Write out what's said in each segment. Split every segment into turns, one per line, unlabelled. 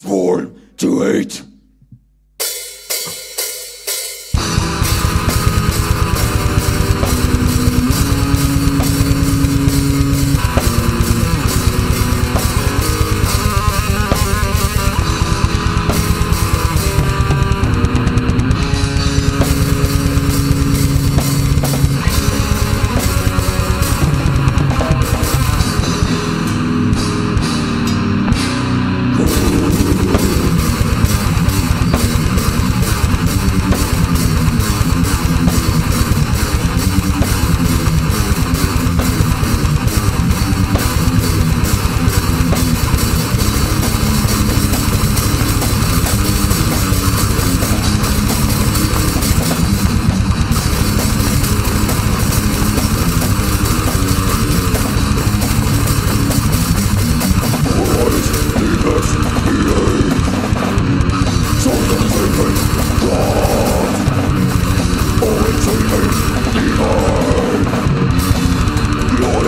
Sworn to hate.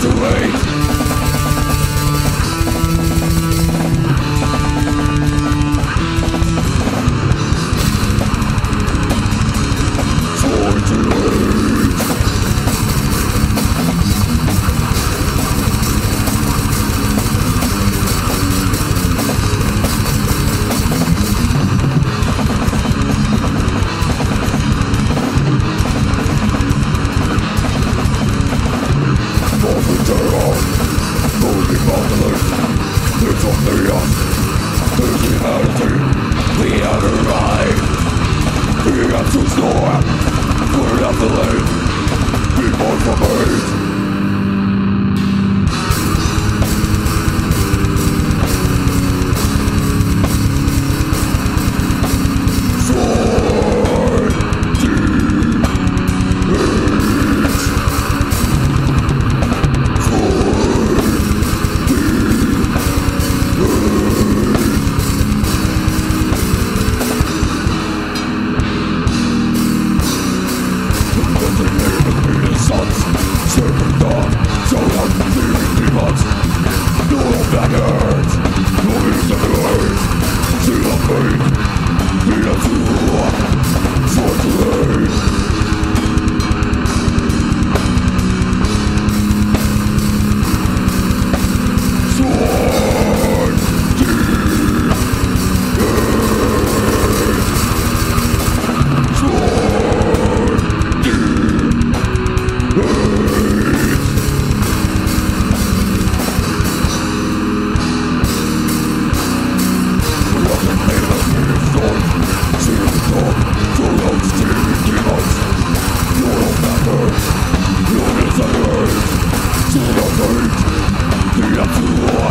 Too late! We have arrived. We have to snore. We're not. Be born for me. Fight. Enough war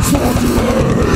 for the